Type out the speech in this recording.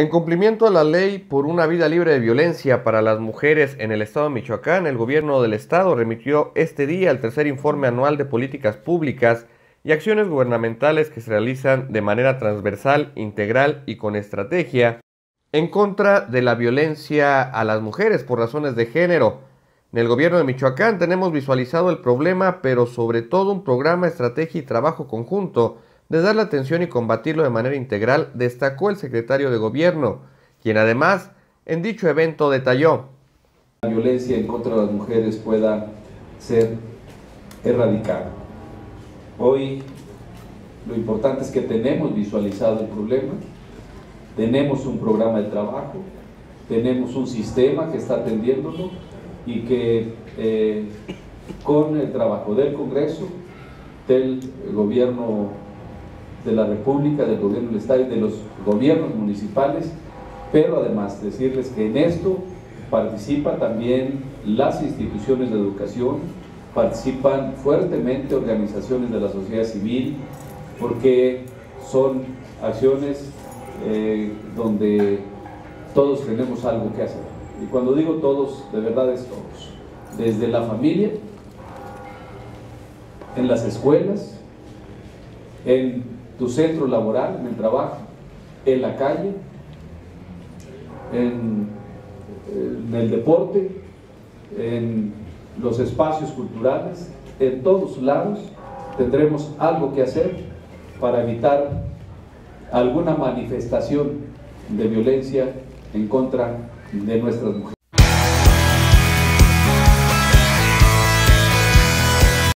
En cumplimiento a la ley por una vida libre de violencia para las mujeres en el estado de Michoacán, el gobierno del estado remitió este día el tercer informe anual de políticas públicas y acciones gubernamentales que se realizan de manera transversal, integral y con estrategia en contra de la violencia a las mujeres por razones de género. En el gobierno de Michoacán tenemos visualizado el problema, pero sobre todo un programa, estrategia y trabajo conjunto de darle atención y combatirlo de manera integral, destacó el secretario de Gobierno, quien además en dicho evento detalló. La violencia en contra de las mujeres pueda ser erradicada. Hoy lo importante es que tenemos visualizado el problema, tenemos un programa de trabajo, tenemos un sistema que está atendiéndolo y que eh, con el trabajo del Congreso, del gobierno de la República, del gobierno del Estado y de los gobiernos municipales, pero además decirles que en esto participan también las instituciones de educación, participan fuertemente organizaciones de la sociedad civil, porque son acciones eh, donde todos tenemos algo que hacer. Y cuando digo todos, de verdad es todos. Desde la familia, en las escuelas, en tu centro laboral, en el trabajo, en la calle, en, el deporte, en los espacios culturales, en todos lados tendremos algo que hacer para evitar alguna manifestación de violencia en contra de nuestras mujeres.